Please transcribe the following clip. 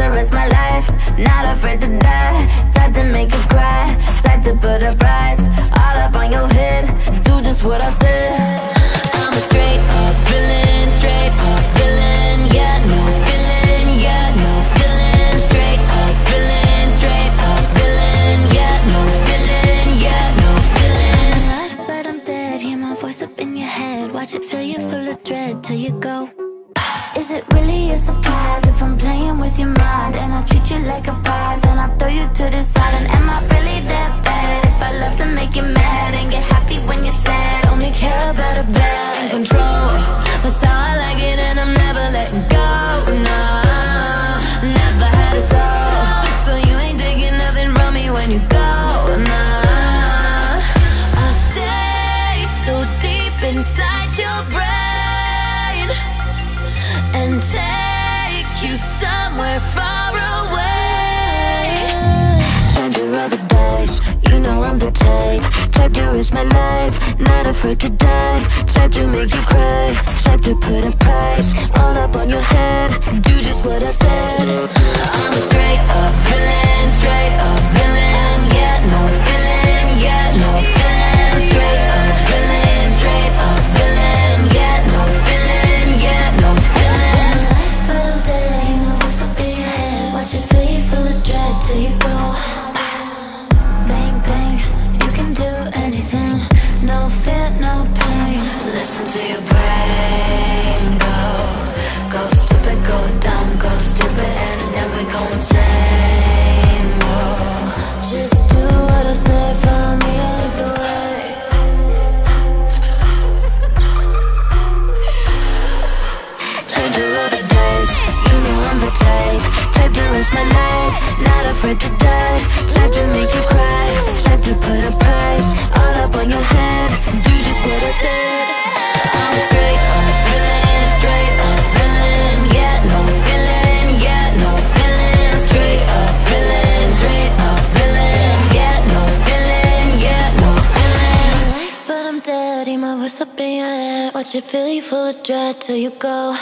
to risk my life, not afraid to die. Type to make you cry, type to put a price all up on your head. Do just what I said. I'm a straight up villain, straight up villain. Yeah, no yeah, no. Straight up villain, straight up villain. Yeah, no yeah, no but I'm dead. Hear my voice up in your head. Watch it fill you full of dread till you go. Really a surprise if I'm playing with your mind and I treat you like a prize and I throw you to the side? And am I really that bad if I love to make you mad and get happy when you're sad? Only care about a bad and control. That's how I like it, and I'm never letting go. Take you somewhere far away. To roll the dice, you know I'm the type. Type to risk my life, not afraid to die. Type to make you cry, type to put a price All up on your head, do just what I said My life, not afraid to die Type to make you cry, type to put a price All up on your head, do just what I said I'm straight up villain, straight no feeling, no feeling. Straight up straight up no feeling, no feeling. Life, but I'm dead. My voice up in your head. Watch it fill you full of dread till you go.